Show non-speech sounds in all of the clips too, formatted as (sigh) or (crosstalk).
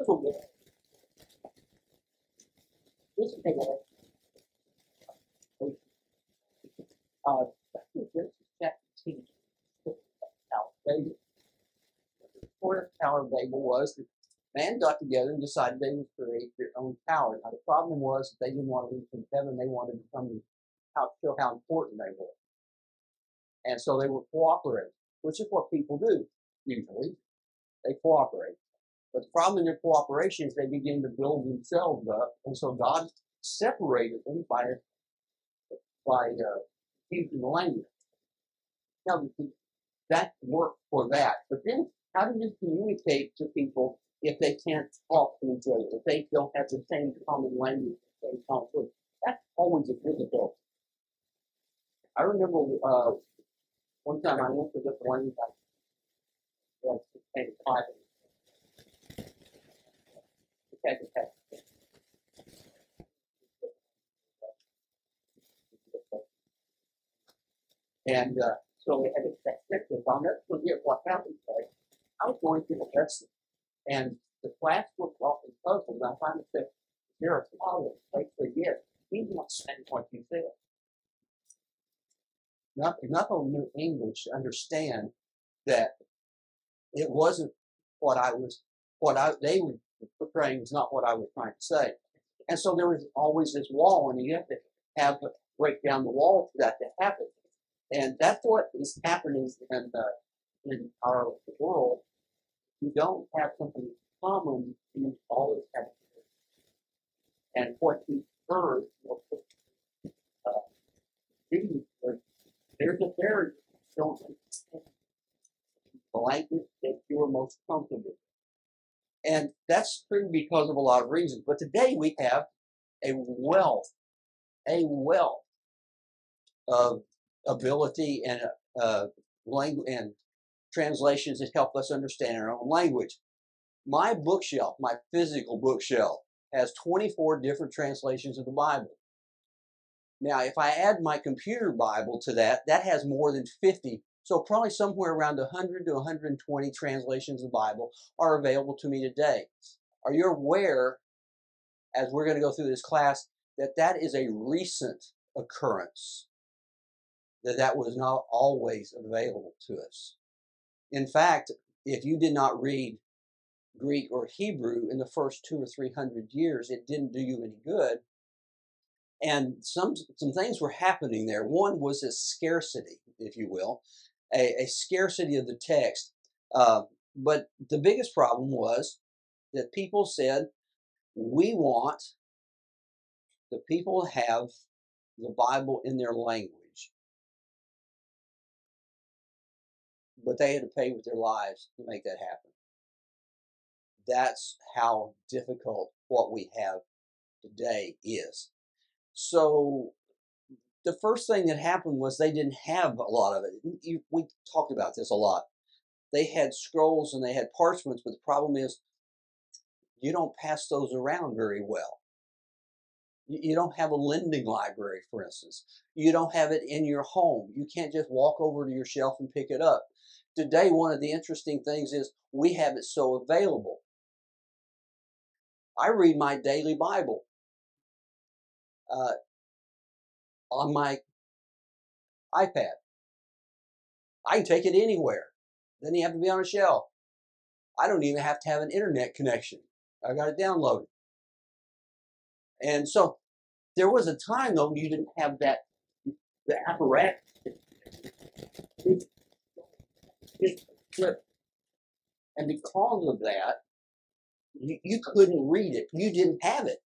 little bit. This is a uh, Genesis chapter 10. Tower of Babel. The point of the Tower of was that man got together and decided they would create their own tower. Now the problem was that they didn't want to leave from heaven; they wanted to come and how, show how important they were, and so they were cooperating, which is what people do usually. They cooperate. But the problem in their cooperation is they begin to build themselves up, and so God separated them by by uh, language. Now that worked for that, but then how do you communicate to people if they can't talk to each other, if they don't have the same common language, same conflict? That's always a difficult. I remember uh, one time I went to the one that yeah, five Okay, okay. And uh, so we had to check this. I'll never forget what happened. I was going through the lesson, and the class was often puzzled. I finally said, "There are problems. They forget. He's not saying what you said." Not enough of knew English to understand that it wasn't what I was, what I they were portraying is not what I was trying to say. And so there was always this wall, and you have to have break down the wall for that to happen. And that's what is happening in, uh, in our world. You don't have something common, you always have And what you heard, uh, there's a barrier. Don't understand the language that you are most comfortable and that's true because of a lot of reasons. But today we have a wealth, a wealth of ability and uh, language and translations that help us understand our own language. My bookshelf, my physical bookshelf, has 24 different translations of the Bible. Now, if I add my computer Bible to that, that has more than 50 so probably somewhere around 100 to 120 translations of the Bible are available to me today. Are you aware, as we're going to go through this class, that that is a recent occurrence? That that was not always available to us. In fact, if you did not read Greek or Hebrew in the first two or three hundred years, it didn't do you any good. And some some things were happening there. One was a scarcity, if you will a, a scarcity of the text. Uh, but the biggest problem was that people said, we want the people have the Bible in their language. But they had to pay with their lives to make that happen. That's how difficult what we have today is. So the first thing that happened was they didn't have a lot of it. We talked about this a lot. They had scrolls and they had parchments, but the problem is you don't pass those around very well. You don't have a lending library, for instance. You don't have it in your home. You can't just walk over to your shelf and pick it up. Today, one of the interesting things is we have it so available. I read my daily Bible. Uh, on my iPad. I can take it anywhere. Then you have to be on a shelf. I don't even have to have an internet connection. I got it downloaded. And so there was a time though you didn't have that the apparatus. And because of that, you couldn't read it. You didn't have it.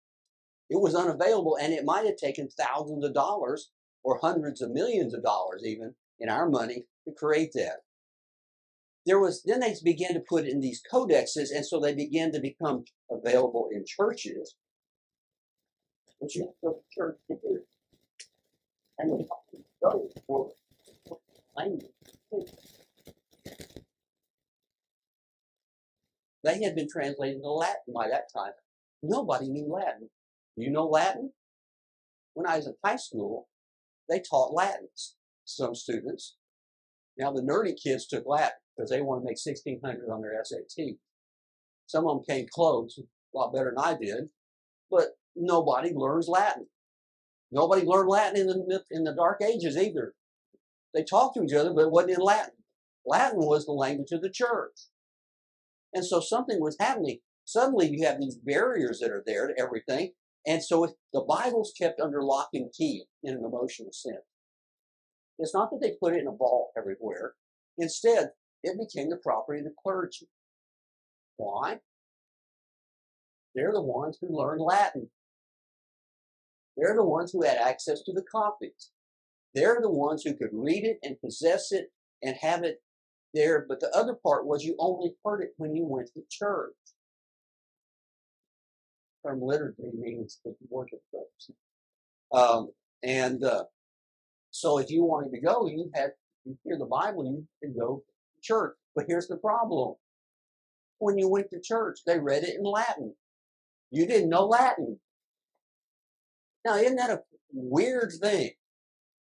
It was unavailable and it might have taken thousands of dollars or hundreds of millions of dollars even in our money to create that. There was, then they began to put in these codexes and so they began to become available in churches. Church for. They had been translated into Latin by that time. Nobody knew Latin. You know Latin? When I was in high school, they taught Latin, some students. Now the nerdy kids took Latin because they want to make 1600 on their SAT. Some of them came close, a lot better than I did, but nobody learns Latin. Nobody learned Latin in the in the Dark Ages either. They talked to each other, but it wasn't in Latin. Latin was the language of the church. And so something was happening. Suddenly you have these barriers that are there to everything. And so the Bible's kept under lock and key in an emotional sense. It's not that they put it in a vault everywhere. Instead, it became the property of the clergy. Why? They're the ones who learned Latin. They're the ones who had access to the copies. They're the ones who could read it and possess it and have it there. But the other part was you only heard it when you went to church. Term liturgy means the worship service. Um, and uh, so if you wanted to go, you had you hear the Bible, you go to church. But here's the problem. When you went to church, they read it in Latin. You didn't know Latin. Now, isn't that a weird thing?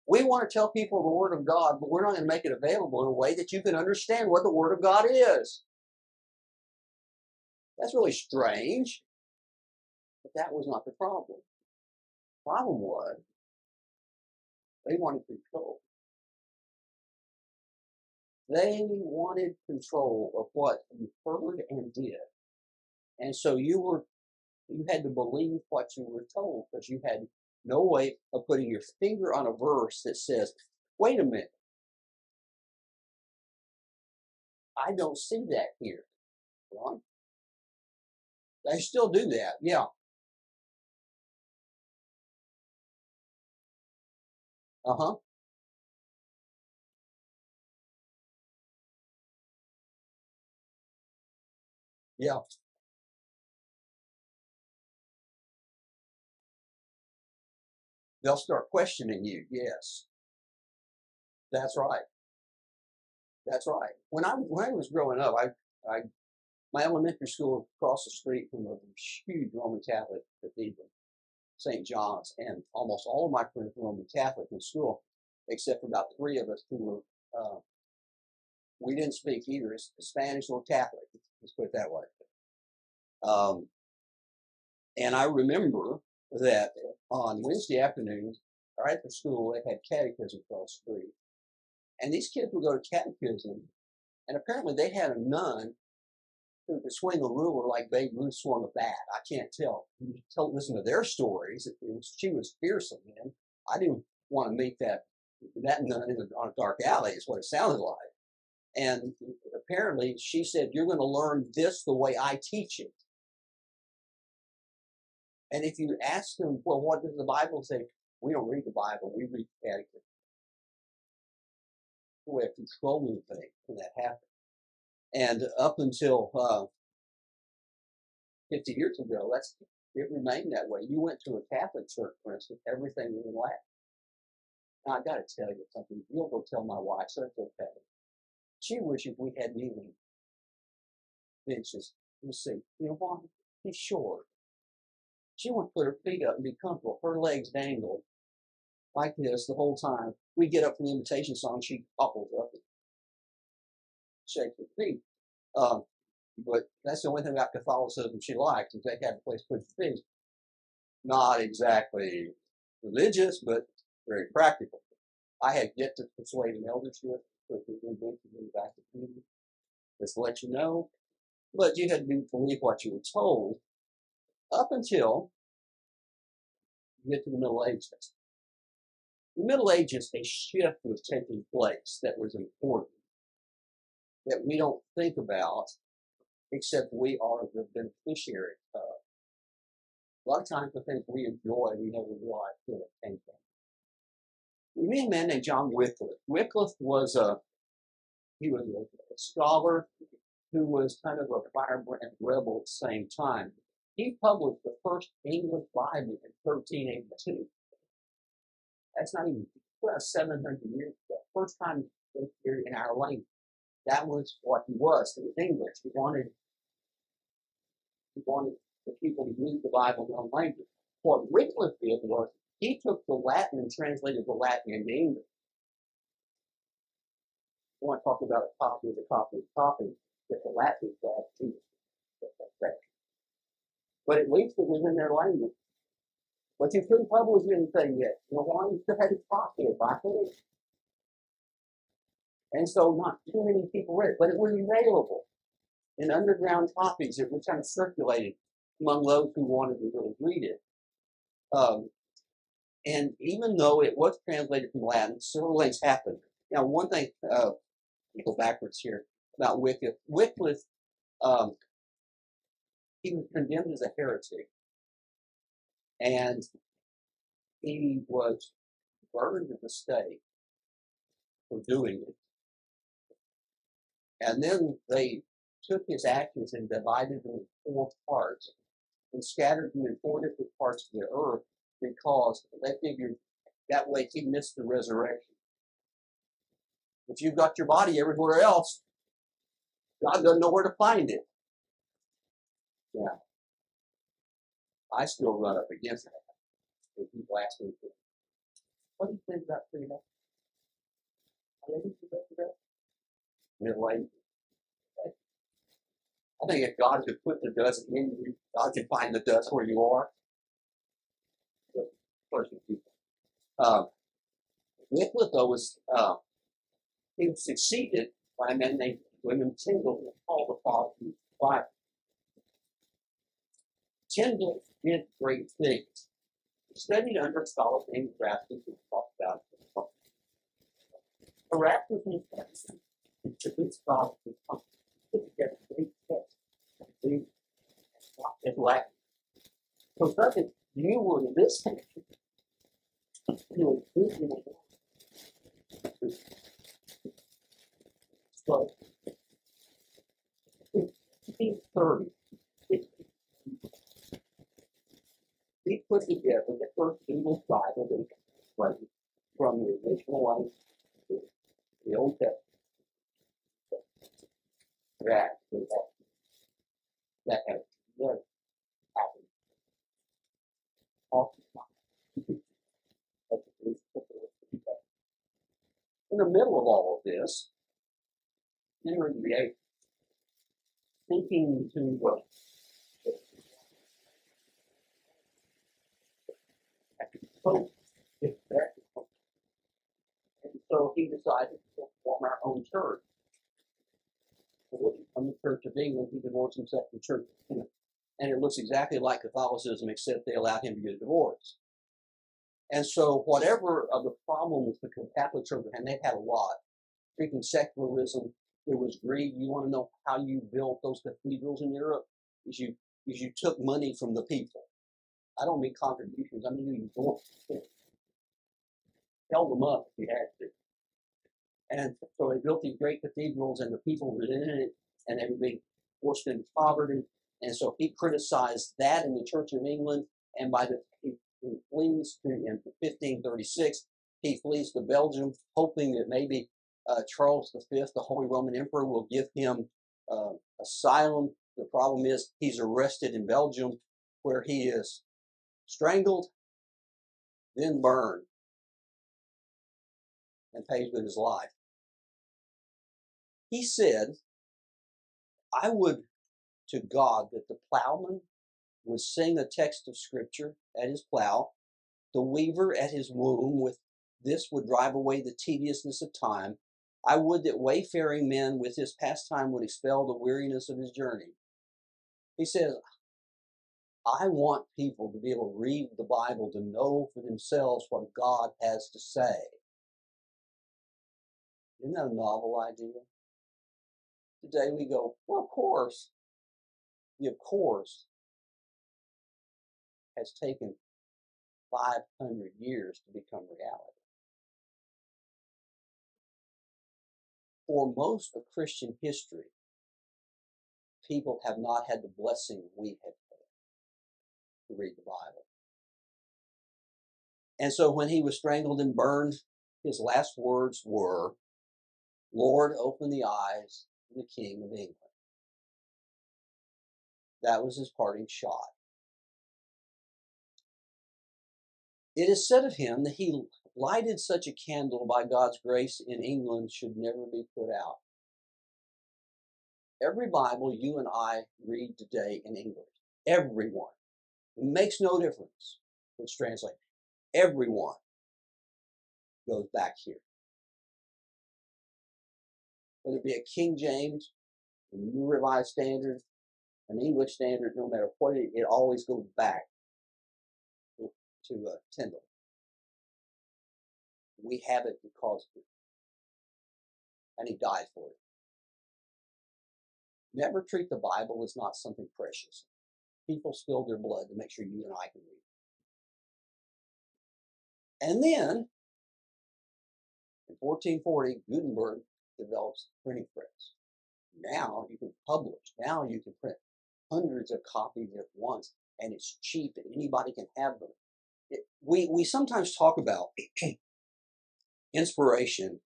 We want to tell people the Word of God, but we're not going to make it available in a way that you can understand what the Word of God is. That's really strange. But that was not the problem. The problem was they wanted control. They wanted control of what you heard and did. And so you were you had to believe what you were told because you had no way of putting your finger on a verse that says, wait a minute. I don't see that here. Right? They still do that, yeah. Uh huh. Yeah. They'll start questioning you. Yes. That's right. That's right. When I when I was growing up, I I my elementary school across the street from a huge Roman Catholic cathedral, St. John's, and almost all of my friends were Roman Catholic in school, except for about three of us who were uh, we didn't speak either Spanish or Catholic. Let's put it that way. Um, and I remember that on Wednesday afternoons, right after school, they had catechism across the street. And these kids would go to catechism, and apparently they had a nun swing a ruler like Babe Ruth swung a bat. I can't tell. Tell listen to their stories. It was, she was fearsome, man. I didn't want to meet that that nun on a dark alley. Is what it sounded like. And apparently, she said, "You're going to learn this the way I teach it." And if you ask them, well, what does the Bible say? We don't read the Bible, we read the catechism. Way of controlling things when that happened. And up until uh, 50 years ago, that's it remained that way. You went to a Catholic church, for instance, everything was in Latin. Now, I got to tell you something. You'll go tell my wife, so it's okay. She wishes we had kneeling benches. You see, you know why? He's short. She would put her feet up and be comfortable. Her legs dangled like this the whole time. We get up from the invitation song, she popples up and shakes her feet. Um, but that's the only thing about Catholicism she liked, is they had a place to put your feet. Not exactly religious, but very practical. I had yet to persuade an eldership to put the back to community. Just to let you know. But you had to believe what you were told up until you get to the Middle Ages. The Middle Ages, a shift was taking place that was important, that we don't think about, except we are the beneficiary of. A lot of times the things we enjoy, we never realize where it came from. We meet a man named John Wycliffe. Wycliffe was a, he was a scholar who was kind of a firebrand rebel at the same time. He published the first English Bible in 1382. That's not even well, 700 years ago. First time in our language. That was what he was. He was English. He wanted, he wanted the people to read the Bible in their own language. What Wycliffe did was he took the Latin and translated the Latin into English. I want to talk about a copy of the copy of the copy that the Latin had But at least it was in their language. But you couldn't publish anything yet. You know why? You still had to copy it. And so not too many people read it, but it was available in underground copies. It was kind of circulated among those who wanted to really read it. Um, and even though it was translated from Latin, several things happened. Now, one thing, uh, go backwards here about Wycliffe. Wycliffe, um, he was condemned as a heretic, and he was burned at the stake for doing it. And then they took his ashes and divided them in four parts and scattered them in four different parts of the earth because they figured that way he missed the resurrection. If you've got your body everywhere else, God doesn't know where to find it. Yeah. I still run up against that. When people ask me, what do you think about freedom? Are they about Middle age. I think if God could put the dust in you, God can find the dust where you are. Person people. Um, Wycliffe, though, was uh, he was succeeded by a man named William the father of the Bible. Tyndale did great things. He studied under scholars named Erasmus, who talked about it. Erasmus and took scholars who put together great texts. They in Latin. So second, you were in this country. You were in So, 1530, he put together the first English Bible that was from the original to the Old Testament. That was that, that has never happened. In the middle of all of this, Henry VIII, thinking to uh, and so he decided to form our own church. From the Church of England, he divorced himself from the Church of England. And it looks exactly like Catholicism, except they allowed him to get a divorce. And so, whatever of the problem with the Catholic Church, and they've had a lot, freaking secularism, there was greed. You want to know how you built those cathedrals in Europe? Is you is you took money from the people. I don't mean contributions. I mean you bought held them up if you had to. And so they built these great cathedrals, and the people were in it, and they were being forced into poverty. And so he criticized that in the Church of England, and by the he, flees to, in 1536, he flees to Belgium, hoping that maybe uh, Charles V, the Holy Roman Emperor, will give him uh, asylum. The problem is he's arrested in Belgium, where he is strangled, then burned, and pays with his life. He said, I would to God that the plowman would sing a text of scripture at his plow, the weaver at his loom, with this would drive away the tediousness of time, I would that wayfaring men with his pastime would expel the weariness of his journey. He says, I want people to be able to read the Bible to know for themselves what God has to say. Isn't that a novel idea? Today we go, well, of course. The of course has taken 500 years to become reality. for most of Christian history, people have not had the blessing we have had to read the Bible. And so when he was strangled and burned, his last words were, Lord, open the eyes the King of England. That was his parting shot. It is said of him that he lighted such a candle by God's grace in England should never be put out. every Bible you and I read today in English, everyone, it makes no difference which translate. Everyone goes back here. Whether it be a King James, a New Revised Standard, an English Standard, no matter what it, it always goes back to, to uh, Tyndale. We have it because of it. And he died for it. Never treat the Bible as not something precious. People spill their blood to make sure you and I can read. And then, in 1440, Gutenberg develops printing press. Now you can publish. Now you can print hundreds of copies at once, and it's cheap, and anybody can have them. It, we we sometimes talk about (clears throat) inspiration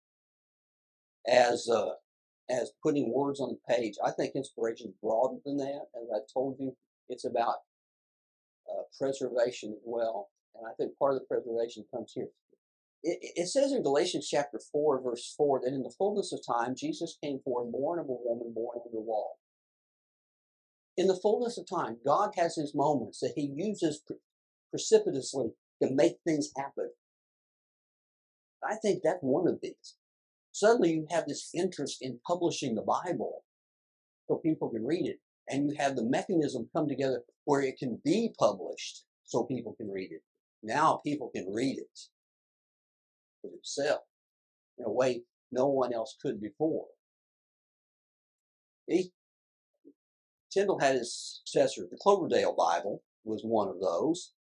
as uh, as putting words on the page. I think inspiration is broader than that. As I told you, it's about uh, preservation as well. And I think part of the preservation comes here. It, it says in Galatians chapter 4, verse 4, that in the fullness of time, Jesus came forth born of a woman born under the law. In the fullness of time, God has his moments that he uses pre- precipitously to make things happen. I think that's one of these. Suddenly you have this interest in publishing the Bible so people can read it. And you have the mechanism come together where it can be published so people can read it. Now people can read it for themselves in a way no one else could before. He, Tyndale had his successor. The Coverdale Bible was one of those,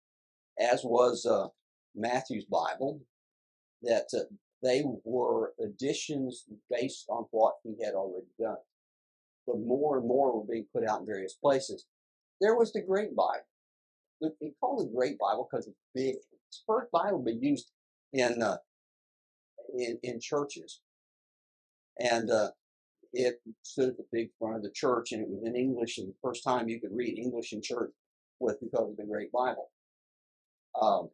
as was uh, Matthew's Bible, that uh, they were additions based on what he had already done. But more and more were being put out in various places. There was the Great Bible. They call it Great Bible because it's big. It's the first Bible been used in, uh, in in churches, and uh, it stood at the big front of the church, and it was in English. And the first time you could read English in church was because of the Great Bible. Um,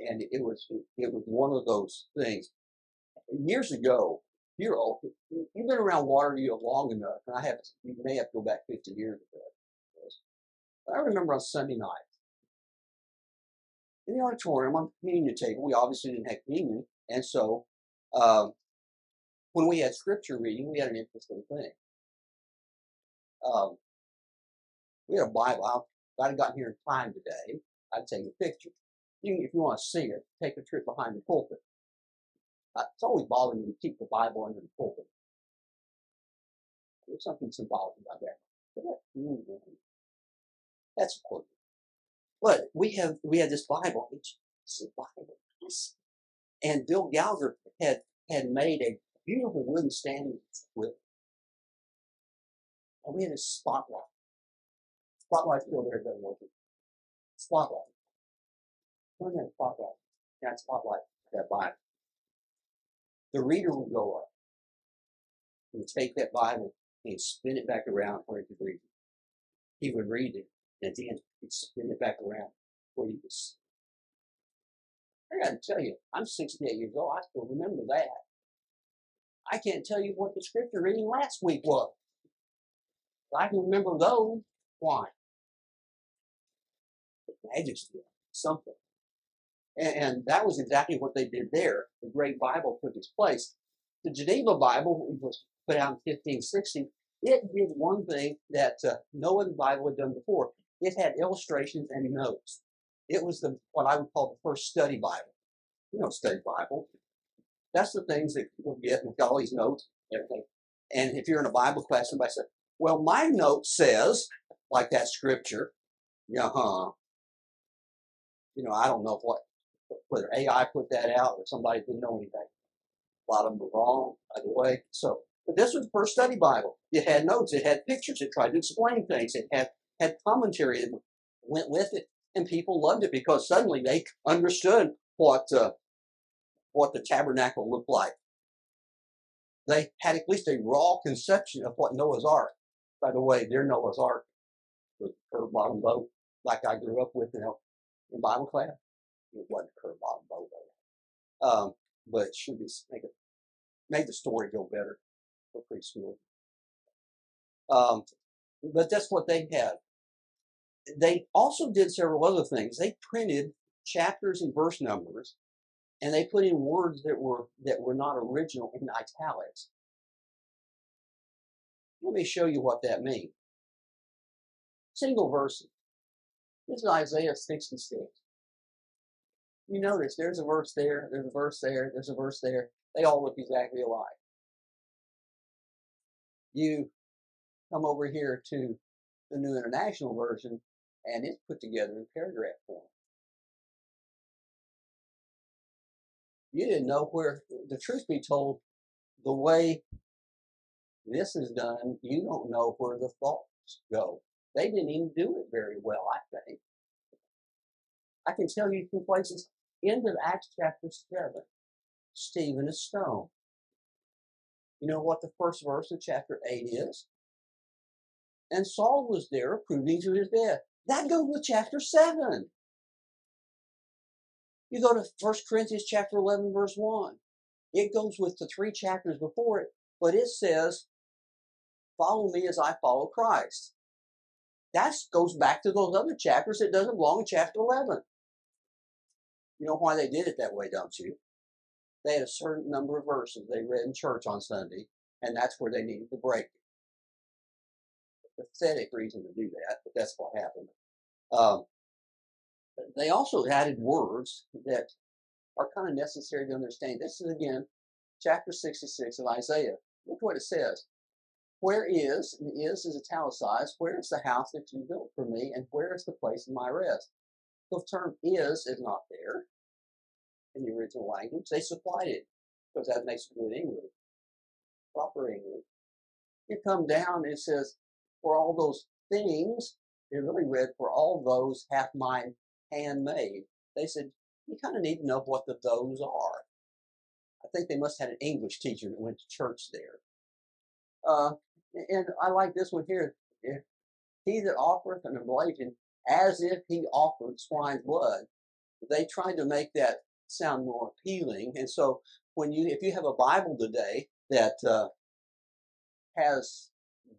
and it was it was one of those things. Years ago, you're old, you've been around Waterview long enough, and I have you may have to go back 50 years ago. I remember on Sunday night in the auditorium on the communion table, we obviously didn't have communion, and so um, when we had scripture reading, we had an interesting thing. Um, we had a Bible. If I'd have gotten here in time today, I'd take a picture. You, if you want to see it, take a trip behind the pulpit. Uh, it's always bothering me to keep the Bible under the pulpit. There's something symbolic about that. That's important. But we have we had this Bible. It's, it's a Bible. And Bill Gallagher had had made a beautiful wooden standing with and we had a spotlight. Spotlight's still there, doesn't work. Spotlight. Turn that spotlight. That spotlight, that Bible. The reader would go up and take that Bible and spin it back around where he could read it. He would read it, and at the end, he'd spin it back around where he was. I gotta tell you, I'm 68 years old. I still remember that. I can't tell you what the scripture reading last week was. I can remember those. Why? The majesty of something. And, and that was exactly what they did there. The Great Bible took its place. The Geneva Bible was put out in 1560. It did one thing that uh, no other Bible had done before. It had illustrations and notes. It was the what I would call the first study Bible. You know, study Bible. That's the things that people get got all these notes, and everything. And if you're in a Bible class, somebody said, "Well, my note says," like that scripture. Yeah, huh. You know, I don't know what whether AI put that out or somebody didn't know anything. A lot of them were wrong, by the way. So, but this was the first study Bible. It had notes, it had pictures, it tried to explain things, it had had commentary that went with it, and people loved it because suddenly they understood what uh, what the tabernacle looked like. They had at least a raw conception of what Noah's Ark. By the way, their Noah's Ark was a curved bottom boat, like I grew up with, in Bible class. It wasn't a curved bottom boat. Um, but should be make it made the story go better for preschool. Um, but that's what they had. They also did several other things. They printed chapters and verse numbers, and they put in words that were that were not original in italics. Let me show you what that means. Single verses. This is Isaiah 66. You notice there's a verse there, there's a verse there, there's a verse there. They all look exactly alike. You come over here to the New International Version, and it's put together in paragraph form. You didn't know where, the truth be told, the way this is done, you don't know where the thoughts go. They didn't even do it very well, I think. I can tell you two places. End of Acts chapter 7. Stephen is stoned. You know what the first verse of chapter 8 is? And Saul was there approving to his death. That goes with chapter 7. You go to 1 Corinthians chapter 11, verse 1. It goes with the three chapters before it, but it says, Follow me as I follow Christ. That goes back to those other chapters. It doesn't belong in chapter 11. You know why they did it that way, don't you? They had a certain number of verses they read in church on Sunday, and that's where they needed to break it. Pathetic reason to do that, but that's what happened. Um, they also added words that are kind of necessary to understand. This is again chapter 66 of Isaiah. Look what it says. Where is, and is is italicized, where is the house that you built for me, and where is the place of my rest? The term is is not there in the original language. They supplied it because that makes good English, proper English. You come down, and it says, for all those things, it really read, for all those hath my hand made. They said, you kind of need to know what the those are. I think they must have had an English teacher that went to church there. Uh, and I like this one here. He that offereth an oblation as if he offered swine's blood, they tried to make that sound more appealing. And so when you, if you have a Bible today that uh, has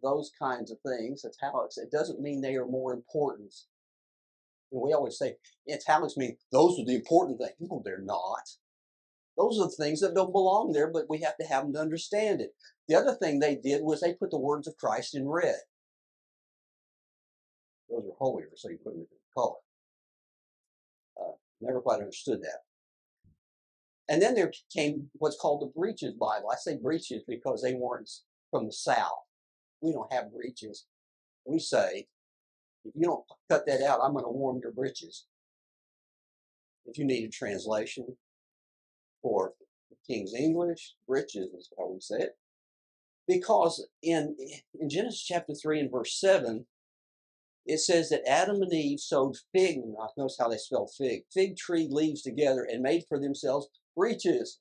those kinds of things, italics, it doesn't mean they are more important. And we always say italics mean those are the important things. No, they're not. Those are the things that don't belong there, but we have to have them to understand it. The other thing they did was they put the words of Christ in red. Those are holier, so you put them in color. Uh, never quite understood that. And then there came what's called the breeches Bible. I say breeches because they weren't from the South. We don't have breeches. We say, if you don't cut that out, I'm going to warm your breeches. If you need a translation for King's English, breeches is how we say it. Because in, in Genesis chapter 3 and verse 7, it says that Adam and Eve sowed fig, notice how they spell fig, fig tree leaves together and made for themselves breeches.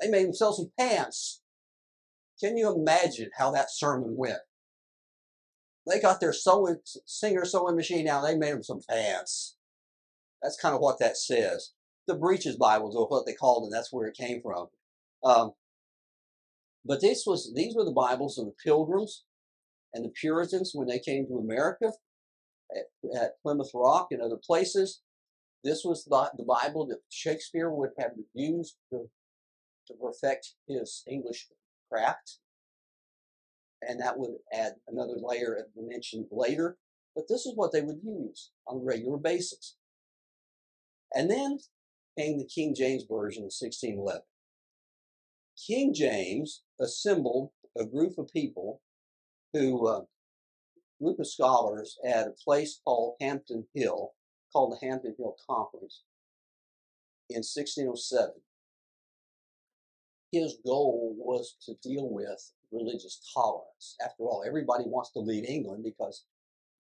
They made themselves some pants. Can you imagine how that sermon went? They got their sewing, singer sewing machine out. They made them some pants. That's kind of what that says. The breeches Bibles are what they called, and that's where it came from. Um, but this was these were the Bibles of the Pilgrims and the Puritans when they came to America at, at Plymouth Rock and other places. This was the, the Bible that Shakespeare would have used to, to perfect his English craft. And that would add another layer of dimension later. But this is what they would use on a regular basis. And then came the King James Version of 1611. King James assembled a group of people who, uh, group of scholars at a place called Hampton Hill called the Hampton Hill Conference in 1607. His goal was to deal with religious tolerance. After all, everybody wants to leave England because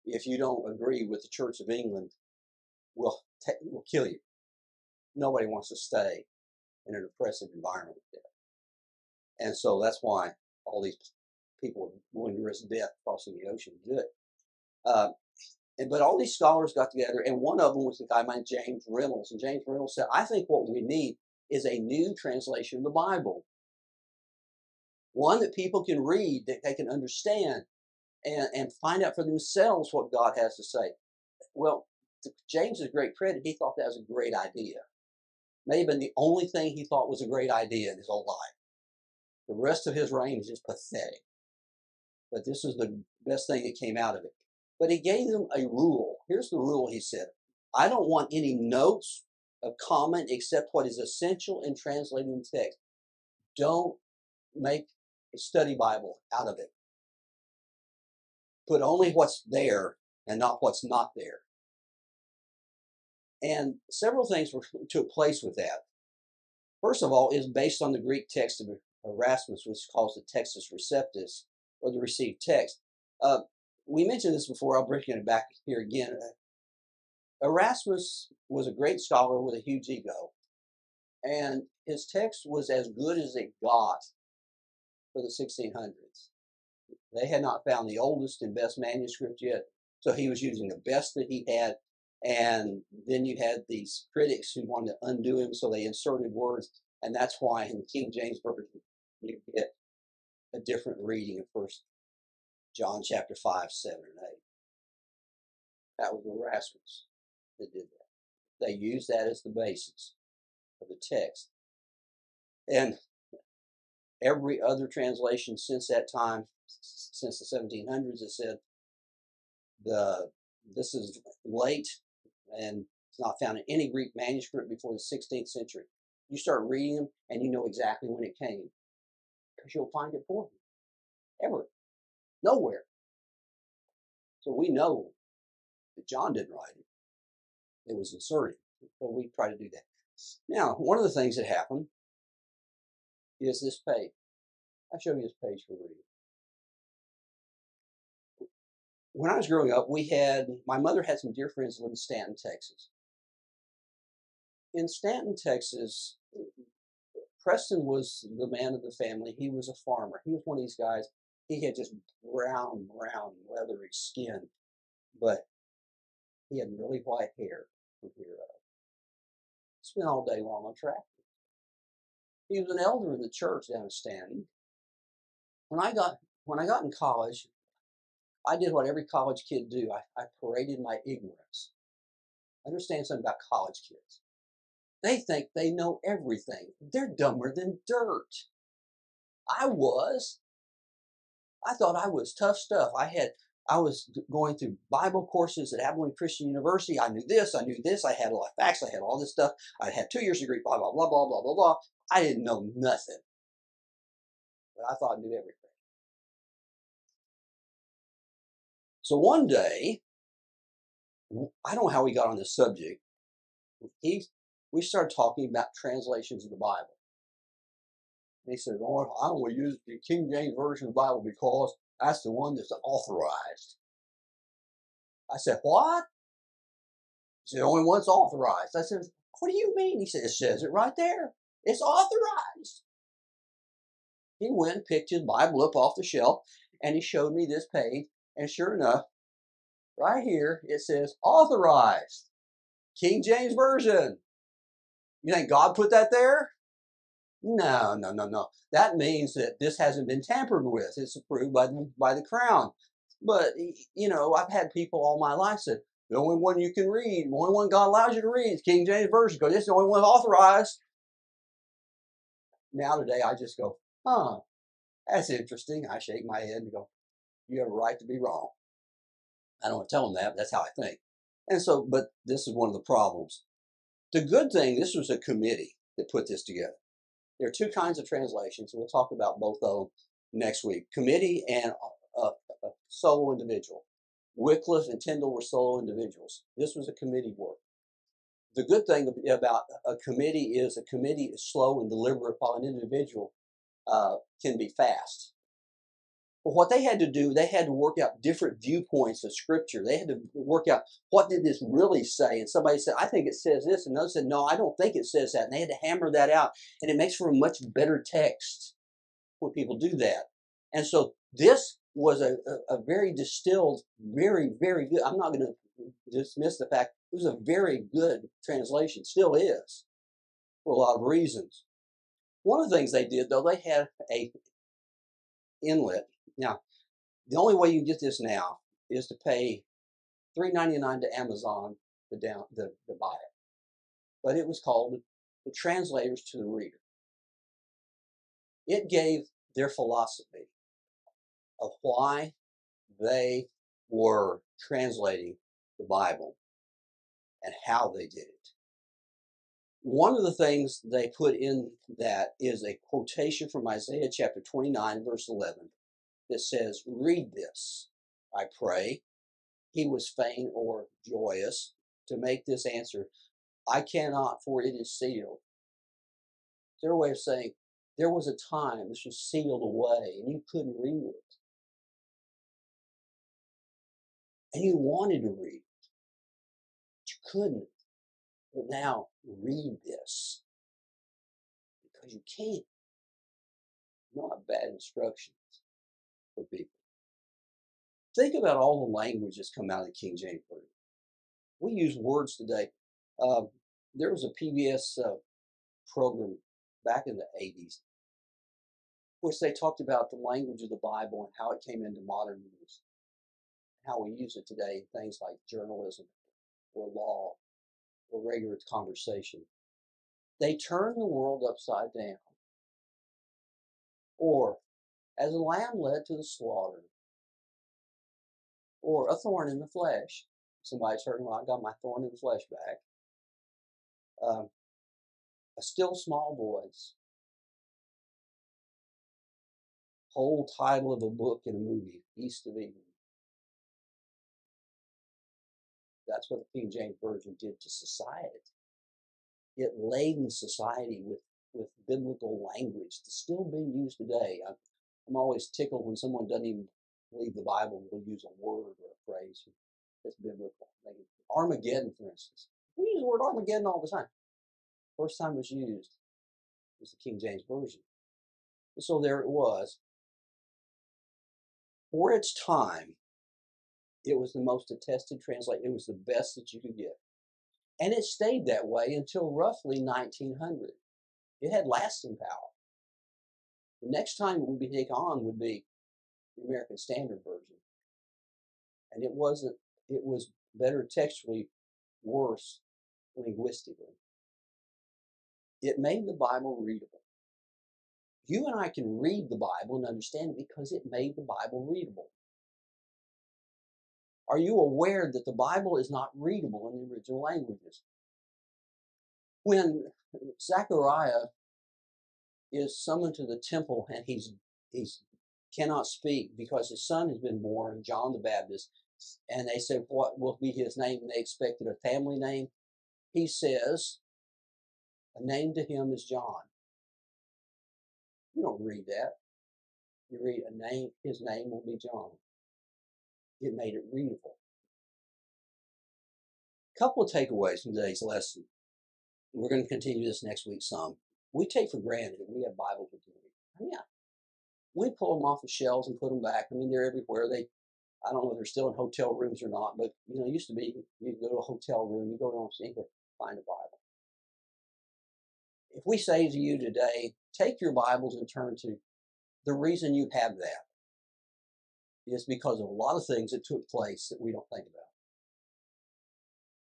if you don't agree with the Church of England, we'll, we'll kill you. Nobody wants to stay in an oppressive environment that. And so that's why all these people willing to risk death crossing the ocean to do it. Uh, and, but all these scholars got together, and one of them was a guy named James Reynolds. And James Reynolds said, I think what we need is a new translation of the Bible. one that people can read, that they can understand, and, and find out for themselves what God has to say. Well, to James's great credit, he thought that was a great idea. May have been the only thing he thought was a great idea in his whole life. The rest of his reign is just pathetic. But this is the best thing that came out of it. But he gave them a rule. Here's the rule he said I don't want any notes of comment except what is essential in translating the text. Don't make a study Bible out of it. Put only what's there and not what's not there. And several things were, (laughs) took place with that. First of all, is based on the Greek text of Erasmus, which is called the Textus Receptus, or the received text. Uh, we mentioned this before, I'll bring it back here again. Erasmus was a great scholar with a huge ego, and his text was as good as it got for the 1600s. They had not found the oldest and best manuscript yet, so he was using the best that he had. And then you had these critics who wanted to undo him, so they inserted words, and that's why in the King James Version you get a different reading of First John chapter five, seven, and eight. That was Erasmus that did that. They used that as the basis of the text. And every other translation since that time, since the 1700s, has said the this is late and it's not found in any Greek manuscript before the 16th century. You start reading them and you know exactly when it came because you'll find it for you. Ever. Nowhere. So we know that John didn't write it it was inserted. So we try to do that. Now, one of the things that happened is this page. I'll show you this page for reading. When I was growing up, we had, my mother had some dear friends who lived in Stanton, Texas. In Stanton, Texas, Preston was the man of the family. He was a farmer. He was one of these guys. He had just brown, brown, leathery skin, but he had really white hair here uh, up. Spent all day long on tractors. He was an elder in the church down in Stanton. When I got when I got in college, I did what every college kid do. I, I paraded my ignorance. Understand something about college kids. They think they know everything. They're dumber than dirt. I was. I thought I was tough stuff. I had I was going through Bible courses at Abilene Christian University. I knew this, I knew this, I had a lot of facts, I had all this stuff. I had two years degree, blah, blah, blah, blah, blah, blah, blah. I didn't know nothing. But I thought I knew everything. So one day, I don't know how we got on this subject. He, we started talking about translations of the Bible. And he said, Oh, I only use the King James Version of the Bible because that's the one that's authorized. I said, What? He said, Only one's authorized. I said, What do you mean? He said, It says it right there. It's authorized. He went and picked his Bible up off the shelf and he showed me this page. And sure enough, right here, it says authorized. King James Version. You think God put that there? No, no, no, no. That means that this hasn't been tampered with. It's approved by the, by the crown. But, you know, I've had people all my life say, the only one you can read, the only one God allows you to read is King James Version because it's the only one authorized. Now today I just go, huh, that's interesting. I shake my head and go, you have a right to be wrong. I don't tell them that, that's how I think. And so, but this is one of the problems. The good thing, this was a committee that put this together. There are two kinds of translations, and we'll talk about both of them next week committee and a, a, a solo individual. Wycliffe and Tyndale were solo individuals. This was a committee work. The good thing about a committee is a committee is slow and deliberate, while an individual uh, can be fast. But what they had to do, they had to work out different viewpoints of Scripture. They had to work out what did this really say. And somebody said, I think it says this. And another said, no, I don't think it says that. And they had to hammer that out. And it makes for a much better text when people do that. And so this was a, a, a very distilled, very, very good. I'm not going to dismiss the fact it was a very good translation, still is, for a lot of reasons. One of the things they did, though, they had a inlet. Now, the only way you can get this now is to pay $3.99 to Amazon to, down, to, to buy it. But it was called the translators to the reader. It gave their philosophy of why they were translating the Bible and how they did it. One of the things they put in that is a quotation from Isaiah chapter 29, verse 11, that says, Read this, I pray. He was fain or joyous to make this answer. I cannot, for it is sealed. Is there a way of saying, there was a time this was sealed away and you couldn't read it. And you wanted to read it, but you couldn't. But now read this because you can't. Not bad instructions for people. Think about all the language that's come out of the King James Version. We use words today. Uh, there was a PBS uh, program back in the 80s which they talked about the language of the Bible and how it came into modern use, how we use it today in things like journalism or law or regular conversation. They turn the world upside down. Or, as a lamb led to the slaughter, or a thorn in the flesh. Somebody's heard, well, I got my thorn in the flesh back. Um, a still small voice. Whole title of a book in a movie, East of Eden. That's what the King James Version did to society. It laden society with, with biblical language that's still being used today. I'm, I'm always tickled when someone doesn't even believe the Bible will use a word or a phrase that's biblical. Like Armageddon, for instance. We use the word Armageddon all the time. First time it was used was the King James Version. So there it was. For its time, it was the most attested translation. It was the best that you could get. And it stayed that way until roughly 1900. It had lasting power. The next time be taken on would be the American Standard Version. And it wasn't, it was better textually, worse linguistically. It made the Bible readable. You and I can read the Bible and understand it because it made the Bible readable. Are you aware that the Bible is not readable in the original languages? When Zechariah is summoned to the temple and he's he's cannot speak because his son has been born, John the Baptist, and they said, What will be his name? And they expected a family name. He says, A name to him is John. You don't read that. You read a name, his name will be John. It made it readable. Couple of takeaways from today's lesson. We're going to continue this next week some. We take for granted that we have Bibles with read. Oh, yeah. We pull them off the shelves and put them back. I mean, they're everywhere. They, I don't know if they're still in hotel rooms or not, but you know, it used to be you go to a hotel room, you go down and find a Bible. If we say to you today, take your Bibles and turn to the reason you have that is because of a lot of things that took place that we don't think about.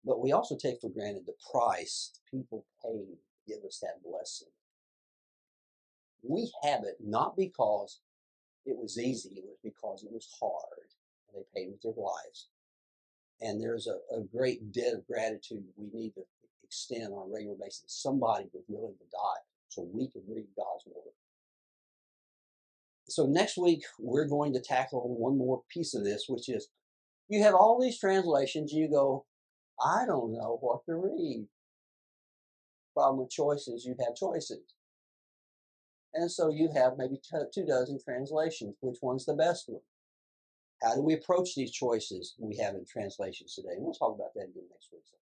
But we also take for granted the price people paid to give us that blessing. We have it not because it was easy, it was because it was hard. And they paid with their lives. And there's a, a great debt of gratitude we need to extend on a regular basis. Somebody was willing to die so we could read God's Word. So next week, we're going to tackle one more piece of this, which is you have all these translations, you go, I don't know what to read. Problem with choices, you have choices. And so you have maybe two dozen translations. Which one's the best one? How do we approach these choices we have in translations today? And we'll talk about that again next week.